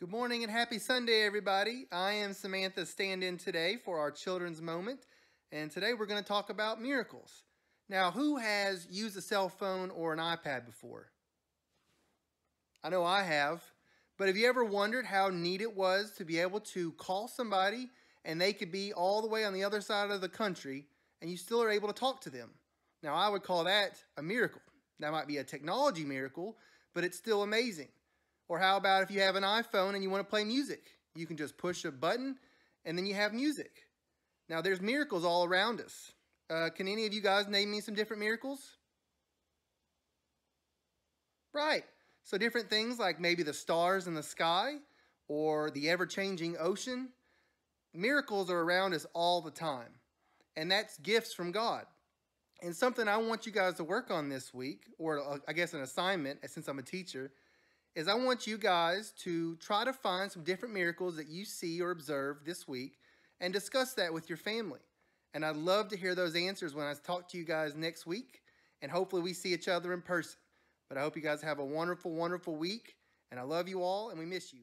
Good morning and happy Sunday, everybody. I am Samantha stand-in today for our children's moment, and today we're going to talk about miracles. Now, who has used a cell phone or an iPad before? I know I have, but have you ever wondered how neat it was to be able to call somebody and they could be all the way on the other side of the country and you still are able to talk to them? Now, I would call that a miracle. That might be a technology miracle, but it's still amazing. Or how about if you have an iPhone and you want to play music? You can just push a button and then you have music. Now there's miracles all around us. Uh, can any of you guys name me some different miracles? Right. So different things like maybe the stars in the sky or the ever-changing ocean. Miracles are around us all the time. And that's gifts from God. And something I want you guys to work on this week, or uh, I guess an assignment since I'm a teacher, is I want you guys to try to find some different miracles that you see or observe this week and discuss that with your family. And I'd love to hear those answers when I talk to you guys next week. And hopefully we see each other in person. But I hope you guys have a wonderful, wonderful week. And I love you all and we miss you.